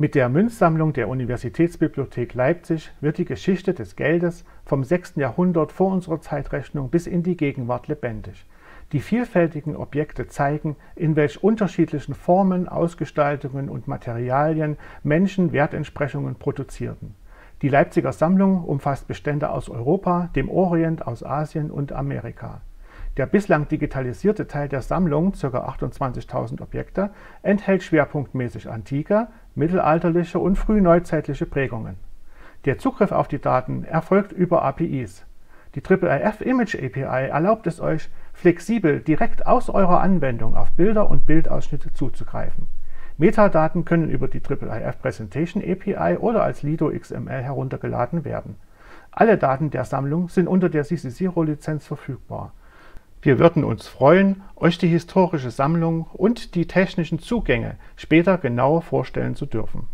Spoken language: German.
Mit der Münzsammlung der Universitätsbibliothek Leipzig wird die Geschichte des Geldes vom 6. Jahrhundert vor unserer Zeitrechnung bis in die Gegenwart lebendig. Die vielfältigen Objekte zeigen, in welch unterschiedlichen Formen, Ausgestaltungen und Materialien Menschen Wertentsprechungen produzierten. Die Leipziger Sammlung umfasst Bestände aus Europa, dem Orient, aus Asien und Amerika. Der bislang digitalisierte Teil der Sammlung (ca. 28.000 Objekte) enthält schwerpunktmäßig antike, mittelalterliche und frühneuzeitliche Prägungen. Der Zugriff auf die Daten erfolgt über APIs. Die IIIF Image API erlaubt es euch, flexibel direkt aus eurer Anwendung auf Bilder und Bildausschnitte zuzugreifen. Metadaten können über die IIIF Presentation API oder als Lido XML heruntergeladen werden. Alle Daten der Sammlung sind unter der CC0-Lizenz verfügbar wir würden uns freuen, euch die historische Sammlung und die technischen Zugänge später genauer vorstellen zu dürfen